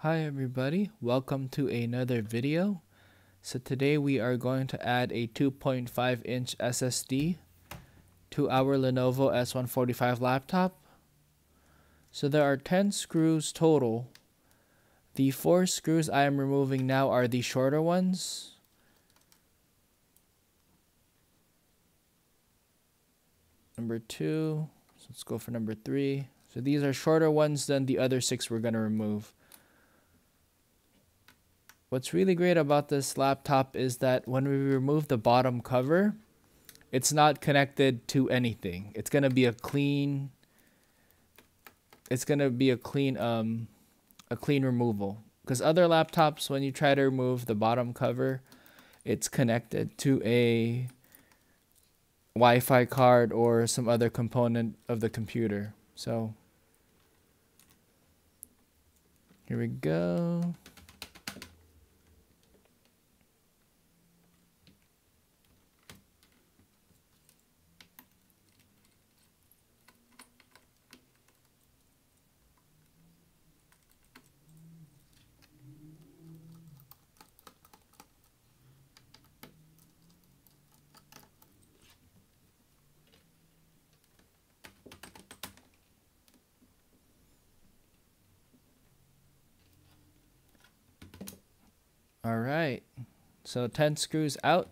Hi everybody, welcome to another video. So today we are going to add a 2.5 inch SSD to our Lenovo S145 laptop. So there are 10 screws total. The 4 screws I am removing now are the shorter ones. Number 2, so let's go for number 3. So these are shorter ones than the other 6 we're going to remove. What's really great about this laptop is that when we remove the bottom cover, it's not connected to anything. It's going to be a clean it's to be a clean um a clean removal because other laptops when you try to remove the bottom cover, it's connected to a Wi-Fi card or some other component of the computer. So here we go. All right, so 10 screws out.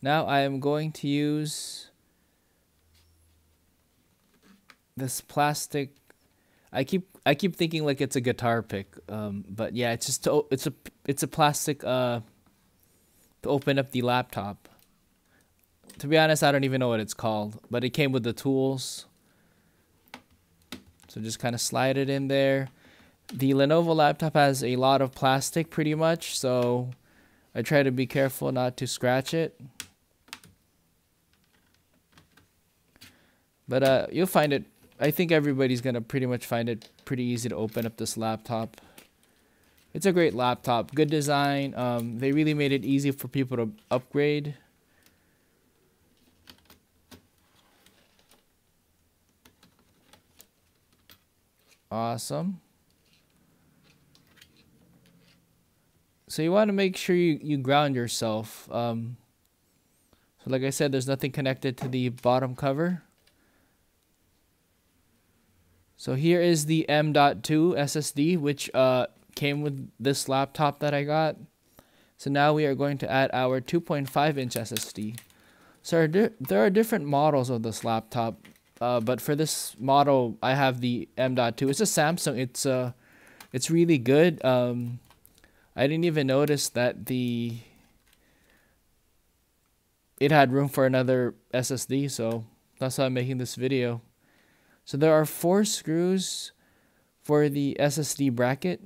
Now I am going to use this plastic. I keep I keep thinking like it's a guitar pick, um, but yeah, it's just to, it's a it's a plastic uh to open up the laptop. To be honest, I don't even know what it's called, but it came with the tools. So just kind of slide it in there the Lenovo laptop has a lot of plastic pretty much, so I try to be careful not to scratch it. But uh, you'll find it, I think everybody's going to pretty much find it pretty easy to open up this laptop. It's a great laptop, good design. Um, they really made it easy for people to upgrade. Awesome. So you want to make sure you, you ground yourself. Um, so like I said, there's nothing connected to the bottom cover. So here is the M.2 SSD, which uh, came with this laptop that I got. So now we are going to add our 2.5 inch SSD. So there are different models of this laptop, uh, but for this model, I have the M.2. It's a Samsung. It's uh, it's really good. Um, I didn't even notice that the it had room for another SSD, so that's why I'm making this video. So there are four screws for the SSD bracket.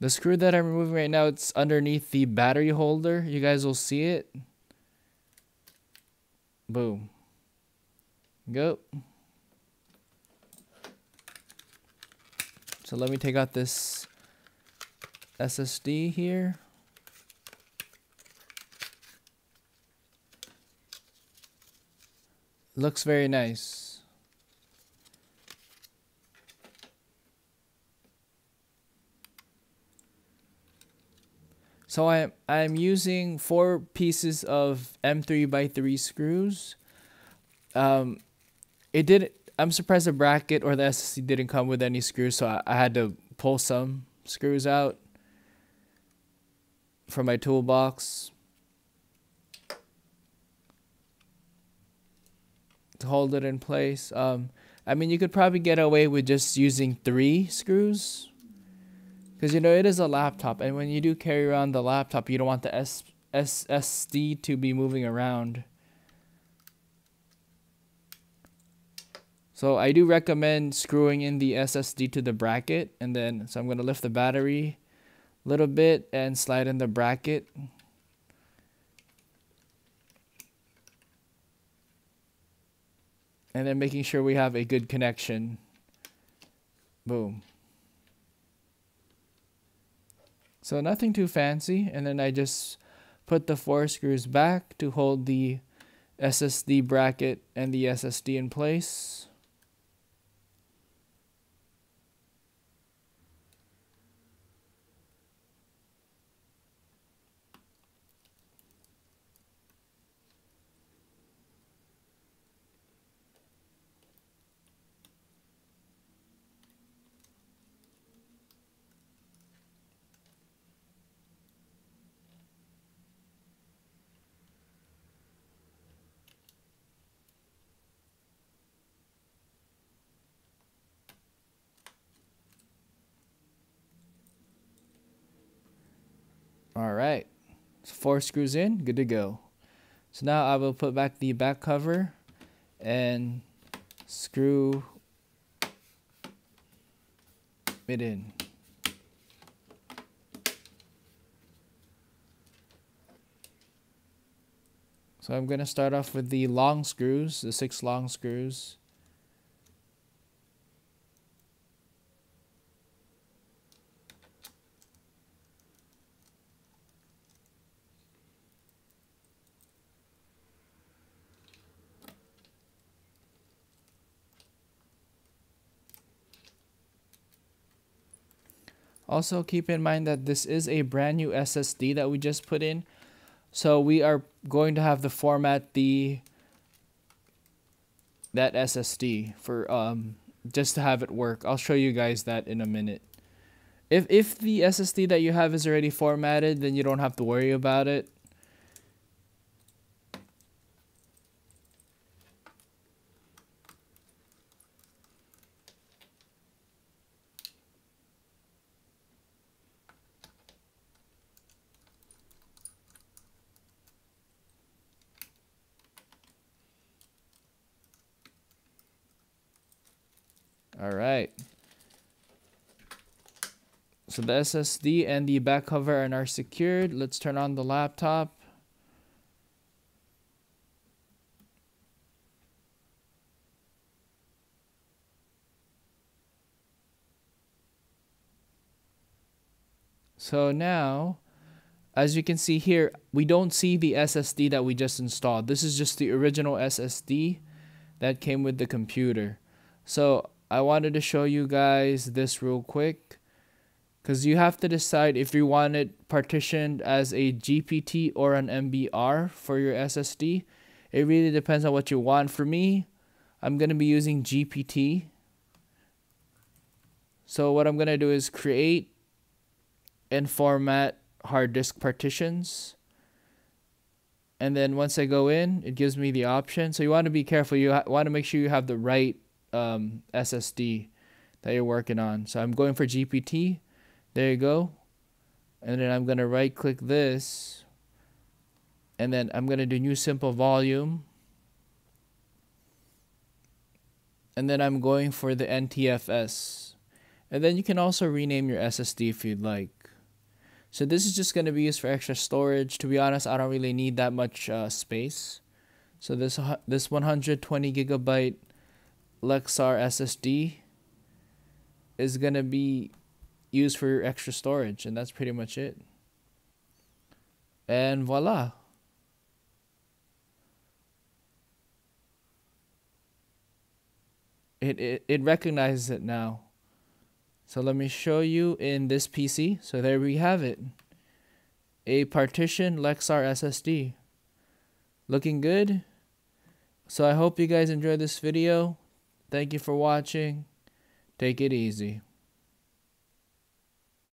The screw that I'm removing right now, it's underneath the battery holder. You guys will see it. Boom. Go. So let me take out this SSD here. Looks very nice. So I I'm using four pieces of M3 by 3 screws. Um, it did. I'm surprised the bracket or the SSD didn't come with any screws, so I, I had to pull some screws out from my toolbox to hold it in place. Um, I mean, you could probably get away with just using three screws because you know it is a laptop, and when you do carry around the laptop, you don't want the S SSD to be moving around. So I do recommend screwing in the SSD to the bracket, and then so I'm gonna lift the battery little bit and slide in the bracket. And then making sure we have a good connection. Boom. So nothing too fancy. And then I just put the four screws back to hold the SSD bracket and the SSD in place. All right, so four screws in, good to go. So now I will put back the back cover and screw it in. So I'm going to start off with the long screws, the six long screws. Also keep in mind that this is a brand new SSD that we just put in. So we are going to have to format the that SSD for um just to have it work. I'll show you guys that in a minute. If if the SSD that you have is already formatted, then you don't have to worry about it. All right. So the SSD and the back cover are now secured. Let's turn on the laptop. So now, as you can see here, we don't see the SSD that we just installed. This is just the original SSD that came with the computer. So I wanted to show you guys this real quick because you have to decide if you want it partitioned as a GPT or an MBR for your SSD. It really depends on what you want. For me, I'm going to be using GPT. So what I'm going to do is create and format hard disk partitions. And then once I go in, it gives me the option. So you want to be careful. You want to make sure you have the right um, SSD that you're working on. So I'm going for GPT. There you go. And then I'm going to right click this. And then I'm going to do new simple volume. And then I'm going for the NTFS. And then you can also rename your SSD if you'd like. So this is just going to be used for extra storage. To be honest, I don't really need that much uh, space. So this this 120 gigabyte Lexar SSD is going to be used for extra storage and that's pretty much it. And voila. It, it, it recognizes it now. So let me show you in this PC. So there we have it. A partition Lexar SSD. Looking good. So I hope you guys enjoyed this video. Thank you for watching. Take it easy.